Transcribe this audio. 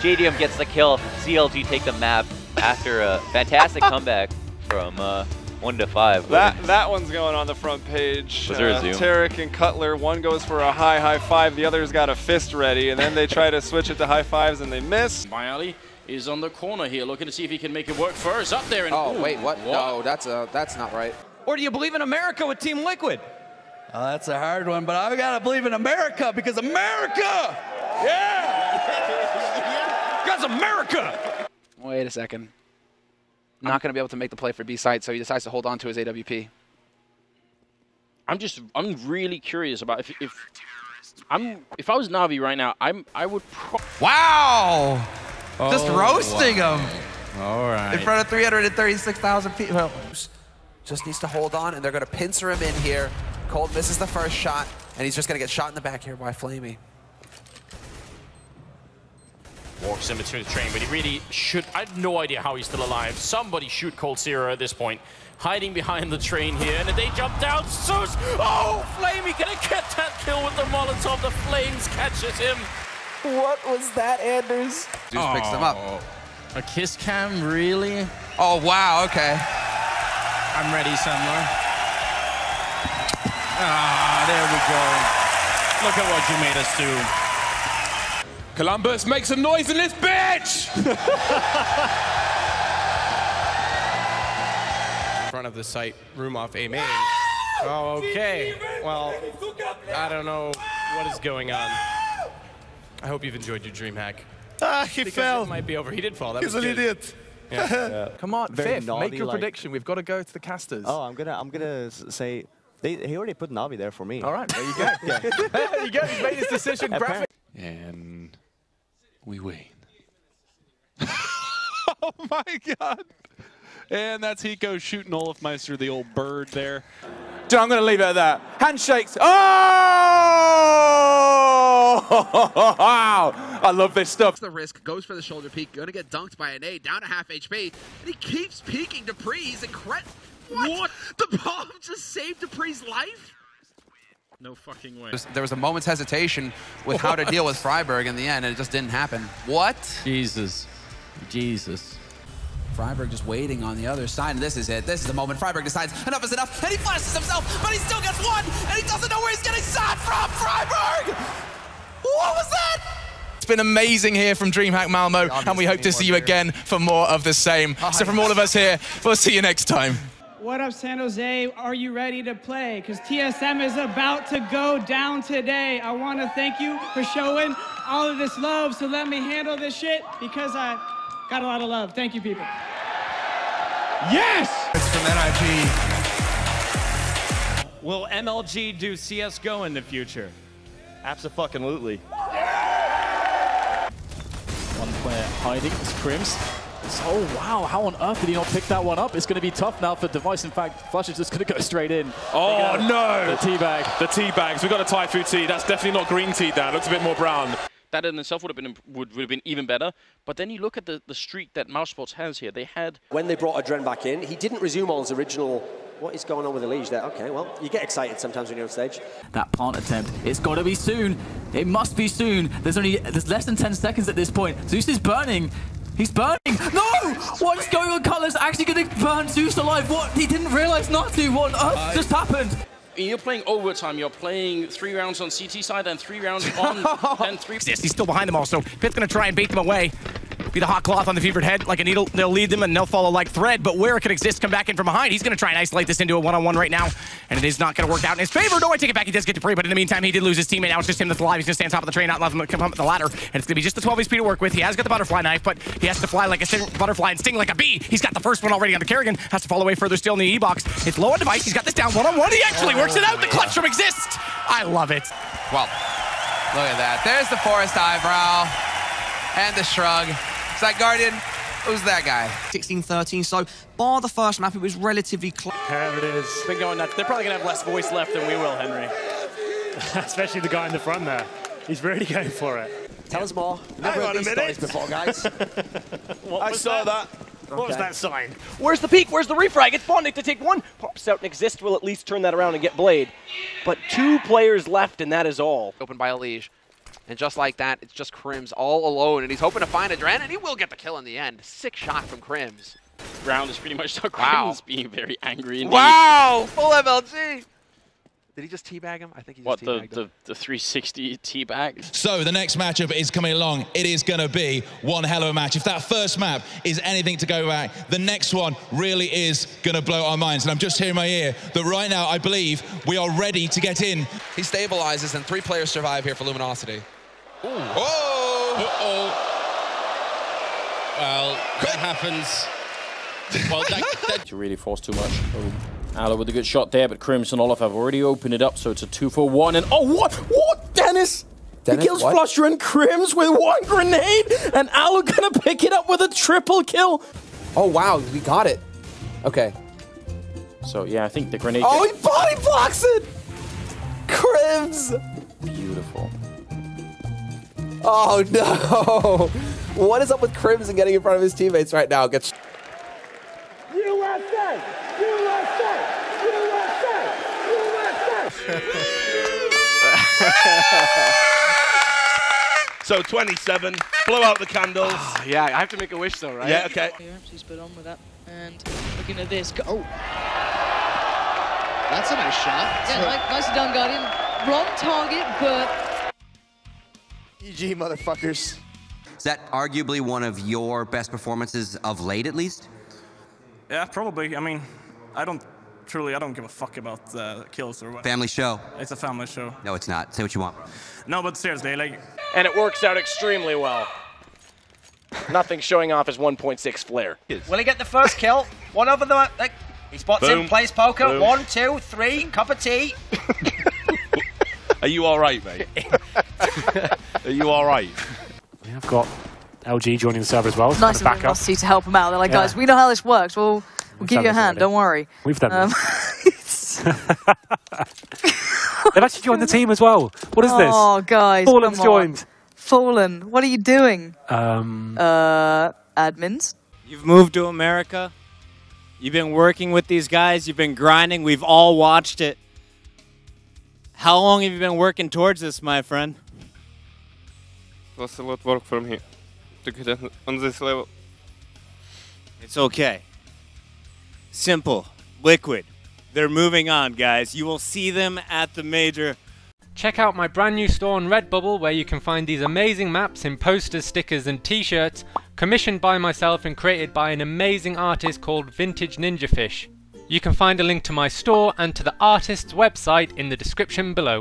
JDM gets the kill. CLG take the map after a fantastic comeback from uh, one to five. That that one's going on the front page. Was there a Uh. Tarik and Cutler, one goes for a high high five, the other's got a fist ready, and then they try to switch it to high fives and they miss. Byali is on the corner here, looking to see if he can make it work first. Up there and Oh, Ooh, wait, what? No, that's uh, that's not right. Or do you believe in America with Team Liquid? Oh, that's a hard one, but I gotta believe in America because America! Yeah! That's America! Wait a second. Not going to be able to make the play for B side, so he decides to hold on to his AWP. I'm just, I'm really curious about if, if I'm, if I was Navi right now, I'm, I would. Pro- Wow! Just Oh, roasting him All right. in front of 336,000 people. just needs to hold on, and they're going to pincer him in here. Cold misses the first shot, and he's just going to get shot in the back here by Flamie. Walks in between the train, but he really should. I have no idea how he's still alive. Somebody shoot Coldzera at this point. Hiding behind the train here, and they jump down. Zeus! Oh, Flamie gonna get that kill with the Molotov. The Flames catches him. What was that, Anders? Zeus picks them up. A kiss cam, really? Oh, wow, okay. I'm ready, Summer. Ah, there we go. Look at what you made us do. Columbus, make some noise in this bitch! In front of the site room off A main. Oh, okay. Well, I don't know what is going on. I hope you've enjoyed your DreamHack. Ah, he Because it might be over. He did fall. That He's was an good. idiot. Come on, Very fifth. naughty, Make your like- prediction. We've got to go to the casters. Oh, I'm gonna I'm gonna say they he already put Navi there for me. All right, there you go. there you go. He's made his decision. Graphic. And we wait. oh my god. And that's Hiko shooting Olofmeister, the old bird there. Dude, I'm going to leave it at that. Handshakes. Oh! wow. I love this stuff. the risk, goes for the shoulder peek, going to get dunked by an A, down to half HP, and he keeps peeking Dupreeh. He's incredible. What? The bomb just saved Dupreeh's life? No fucking way. There was a moment's hesitation with how to deal with Friberg in the end, and it just didn't happen. What? Jesus. Jesus. Friberg just waiting on the other side, and this is it. This is the moment Friberg decides enough is enough, and he flashes himself, but he still gets one, and he doesn't know where he's getting shot from. Friberg! What was that? It's been amazing here from DreamHack Malmo, and we hope to see you again for more of the same. So from all of us here, we'll see you next time. What up, San Jose? Are you ready to play? Because TSM is about to go down today. I want to thank you for showing all of this love. So let me handle this shit because I got a lot of love. Thank you, people. Yes! It's from NIP. Will MLG do CSGO in the future? Absolutely. One player hiding. It's Krimz. It's- oh, wow. How on earth did he not pick that one up? It's going to be tough now for Device. In fact, Flush is just going to go straight in. Oh no! The teabag. The tea bags. We got a Typhoon tea. That's definitely not green tea. That looks a bit more brown. That in itself would have been would, would have been even better. But then you look at the, the streak that Mousesports has here. They had When they brought AdreN back in, he didn't resume on his original. What is going on with the liege there? Okay, well, you get excited sometimes when you're on stage. That plant attempt. It's got to be soon. It must be soon. There's only there's less than 10 seconds at this point. Zeus is burning. He's burning. No! What is going on? Cutler's actually going to burn Zeus alive. What? He didn't realize not to. What on earth just happened? you're playing overtime. You're playing three rounds on CT side and three rounds on and three. He's still behind them all, so Pitt's going to try and bait them away. Be the hot cloth on the fevered head like a needle. They'll lead them and they'll follow like thread. But where it could exist, come back in from behind. He's going to try and isolate this into a one-on-one right now, and it is not going to work out in his favor. No, I take it back. He does get to free, but in the meantime, he did lose his teammate. Now it's just him that's alive. He's going to stay on top of the train, not let him come up the ladder, and it's going to be just the 12 HP to work with. He has got the butterfly knife, but he has to fly like a butterfly and sting like a bee. He's got the first one already on the Kerrigan. Has to fall away further still in the E-box. It's low on device. He's got this down one-on-one. He actually works it out. The clutch from EXiST. I love it. Well, look at that. There's the forest eyebrow and the shrug. Is that Guardian? Who's that guy? 16-13, so bar the first map, it was relatively close. There it is. Been going nuts. They're probably going to have less voice left than we will, Henry. Especially the guy in the front there. He's really going for it. Tell us more. Never heard these stories before, guys. I saw that. What was that sign? Where's the peak? Where's the refrag? It's Bondik to take one. Pops out and EXiST will at least turn that around and get Blade. But two players left, and that is all. Open by a liege. And just like that, it's just Krimz all alone, and he's hoping to find a Dren, and he will get the kill in the end. Sick shot from Krimz. Round is pretty much so Wow. Krimz being very angry indeed. Wow! Full MLG! Did he just teabag him? I think he just What, the, teabagged the, him. the 360 teabag? So the next matchup is coming along. It is going to be one hell of a match. If that first map is anything to go back, the next one really is going to blow our minds. And I'm just hearing my ear that right now I believe we are ready to get in. He stabilizes, and three players survive here for Luminosity. Whoa! Well, that happens. Well, that, that to really force too much. Oh, Ala with a good shot there, but Crimson Olof have already opened it up, so it's a two for one. And oh, what? What? Dennis! Dennis, he kills what? Flusha and Krimz with one grenade, and Ala gonna pick it up with a triple kill. Oh, wow, we got it. Okay. So yeah, I think the grenade. Oh, he body blocks it! Krimz! Beautiful. Oh, no. What is up with Crimson getting in front of his teammates right now? Gets USA! USA! USA! USA! So 27, blow out the candles. Ah, yeah, I have to make a wish though, right? Yeah, okay. He's put on with that. And looking at this. Go oh. That's a nice shot. Yeah, nice, nicely done, Guardian. Wrong target, but GG, motherfuckers. Is that arguably one of your best performances of late, at least? Yeah, probably. I mean, I don't truly, I don't give a fuck about uh, kills or what. Family show. It's a family show. No, it's not. Say what you want. No, but seriously, like, and it works out extremely well. Nothing showing off his 1.6 flare. Will he get the first kill? One over the. Like, he spots Boom. him, plays poker. Boom. One, two, three, cup of tea. Are you all right, mate? Are you all right? We have got LG joining the server as well. as Nice kind of of backup. To help him out. They're like, Yeah. guys, we know how this works. We'll, we'll We've give you a hand. already. Don't worry. We've done Um, They've actually joined the team as well. What is this? Oh, guys. Fallen's joined. Fallen, what are you doing? Um, Uh, admins? You've moved to America. You've been working with these guys. You've been grinding. We've all watched it. How long have you been working towards this, my friend? was a lot of work from here to get on this level. It's okay. Simple. Liquid. They're moving on, guys. You will see them at the major. Check out my brand new store on Redbubble where you can find these amazing maps in posters, stickers, and t shirts, commissioned by myself and created by an amazing artist called Vintage Ninja Fish. You can find a link to my store and to the artist's website in the description below.